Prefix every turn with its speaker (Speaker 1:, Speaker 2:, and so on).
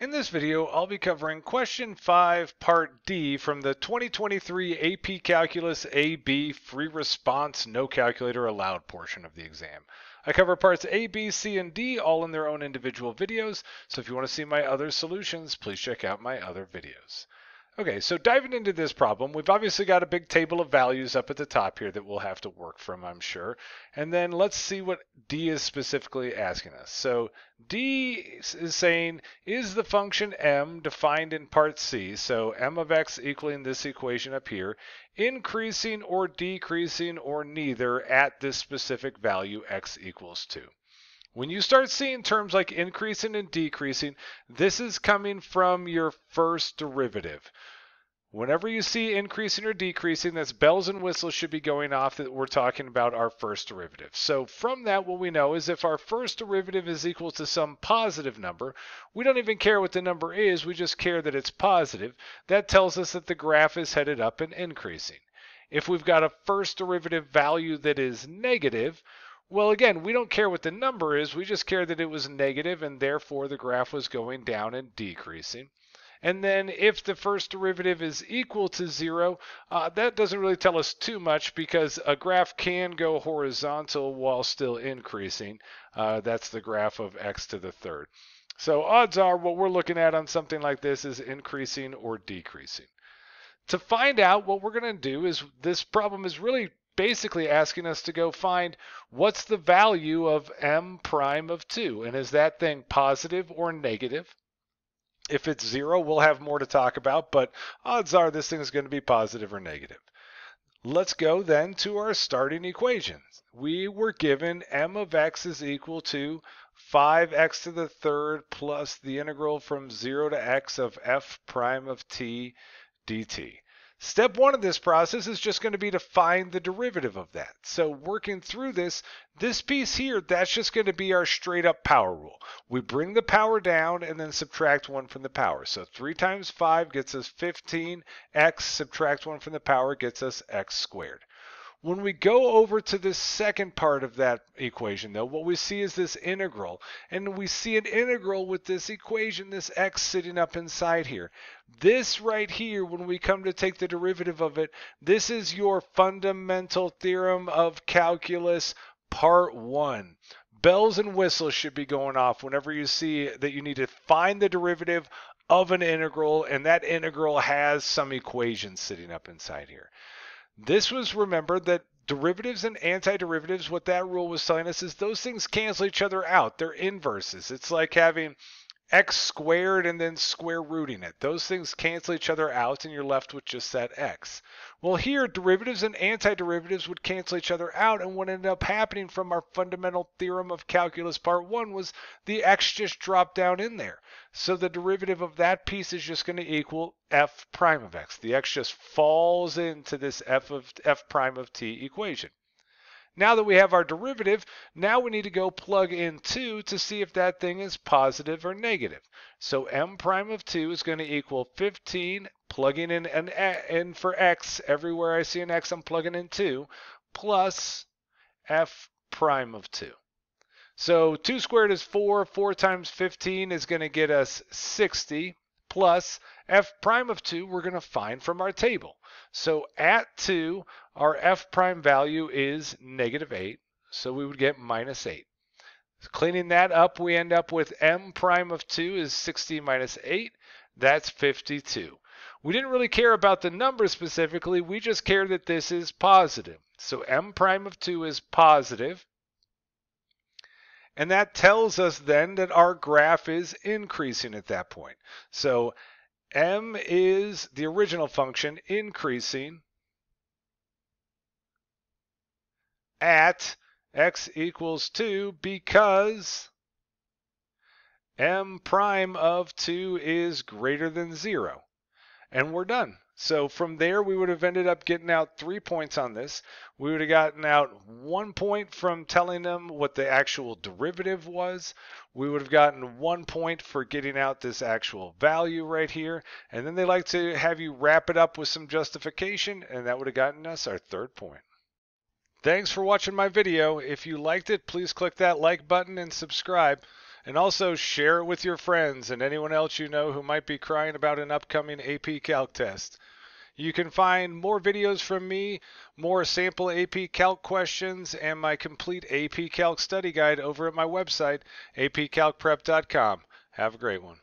Speaker 1: In this video, I'll be covering question 5, part D from the 2023 AP Calculus AB free response no calculator allowed portion of the exam. I cover parts A, B, C, and D all in their own individual videos, so if you want to see my other solutions, please check out my other videos. Okay, so diving into this problem, we've obviously got a big table of values up at the top here that we'll have to work from, I'm sure. And then let's see what D is specifically asking us. So D is saying, is the function m defined in part C, so m of x equaling this equation up here, increasing or decreasing or neither at this specific value x equals 2? When you start seeing terms like increasing and decreasing, this is coming from your first derivative. Whenever you see increasing or decreasing, that's bells and whistles should be going off that we're talking about our first derivative. So from that, what we know is if our first derivative is equal to some positive number, we don't even care what the number is, we just care that it's positive. That tells us that the graph is headed up and increasing. If we've got a first derivative value that is negative, well, again, we don't care what the number is. We just care that it was negative and therefore the graph was going down and decreasing. And then if the first derivative is equal to zero, uh, that doesn't really tell us too much because a graph can go horizontal while still increasing. Uh, that's the graph of x to the third. So odds are what we're looking at on something like this is increasing or decreasing. To find out what we're going to do is this problem is really basically asking us to go find what's the value of m prime of 2 and is that thing positive or negative? If it's zero we'll have more to talk about but odds are this thing is going to be positive or negative. Let's go then to our starting equations we were given m of x is equal to 5x to the third plus the integral from 0 to x of f prime of t dt Step one of this process is just going to be to find the derivative of that. So working through this, this piece here, that's just going to be our straight up power rule. We bring the power down and then subtract 1 from the power. So 3 times 5 gets us 15. x subtract 1 from the power gets us x squared. When we go over to the second part of that equation, though, what we see is this integral. And we see an integral with this equation, this x sitting up inside here. This right here, when we come to take the derivative of it, this is your fundamental theorem of calculus part one. Bells and whistles should be going off whenever you see that you need to find the derivative of an integral, and that integral has some equation sitting up inside here. This was remembered that derivatives and antiderivatives, what that rule was telling us is those things cancel each other out. They're inverses. It's like having x squared and then square rooting it. Those things cancel each other out and you're left with just that x. Well, here, derivatives and antiderivatives would cancel each other out, and what ended up happening from our fundamental theorem of calculus part one was the x just dropped down in there. So the derivative of that piece is just going to equal f prime of x. The x just falls into this f of f prime of t equation. Now that we have our derivative, now we need to go plug in 2 to see if that thing is positive or negative. So m prime of 2 is going to equal 15, plugging in an in for x, everywhere I see an x I'm plugging in 2, plus f prime of 2. So 2 squared is 4, 4 times 15 is going to get us 60, plus f prime of 2 we're going to find from our table. So at 2, our f prime value is negative 8, so we would get minus 8. Cleaning that up, we end up with m prime of 2 is 60 minus 8. That's 52. We didn't really care about the number specifically, we just care that this is positive. So m prime of 2 is positive. And that tells us then that our graph is increasing at that point. So m is the original function increasing at x equals 2 because m prime of 2 is greater than 0. And we're done. So from there, we would have ended up getting out three points on this. We would have gotten out one point from telling them what the actual derivative was. We would have gotten one point for getting out this actual value right here. And then they like to have you wrap it up with some justification, and that would have gotten us our third point. Thanks for watching my video. If you liked it, please click that like button and subscribe. And also share it with your friends and anyone else you know who might be crying about an upcoming AP Calc test. You can find more videos from me, more sample AP Calc questions, and my complete AP Calc study guide over at my website, apcalcprep.com. Have a great one.